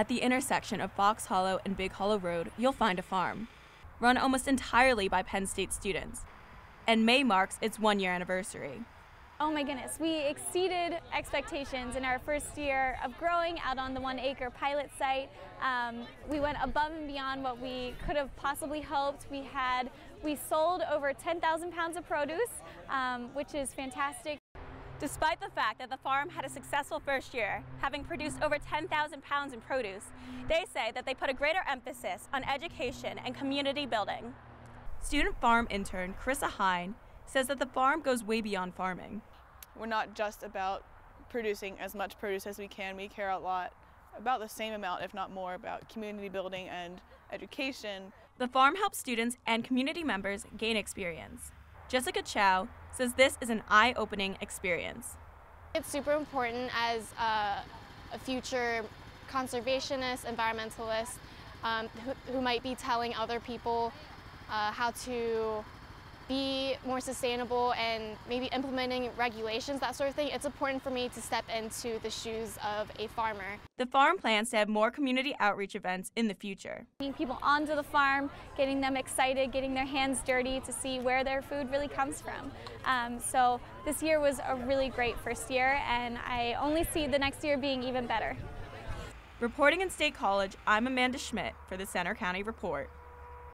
At the intersection of Fox Hollow and Big Hollow Road, you'll find a farm, run almost entirely by Penn State students. And May marks its one year anniversary. Oh my goodness, we exceeded expectations in our first year of growing out on the one acre pilot site. Um, we went above and beyond what we could have possibly hoped. We had, we sold over 10,000 pounds of produce, um, which is fantastic. Despite the fact that the farm had a successful first year, having produced over 10,000 pounds in produce, they say that they put a greater emphasis on education and community building. Student farm intern Carissa Hine says that the farm goes way beyond farming. We're not just about producing as much produce as we can. We care a lot about the same amount, if not more, about community building and education. The farm helps students and community members gain experience. Jessica Chow says this is an eye opening experience. It's super important as a, a future conservationist, environmentalist um, who, who, might be telling other people uh, how to be more sustainable and maybe implementing regulations, that sort of thing, it's important for me to step into the shoes of a farmer. The farm plans to have more community outreach events in the future. Getting people onto the farm, getting them excited, getting their hands dirty to see where their food really comes from. Um, so this year was a really great first year and I only see the next year being even better. Reporting in State College, I'm Amanda Schmidt for the Centre County Report.